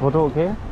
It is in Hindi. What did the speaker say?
Photo okay?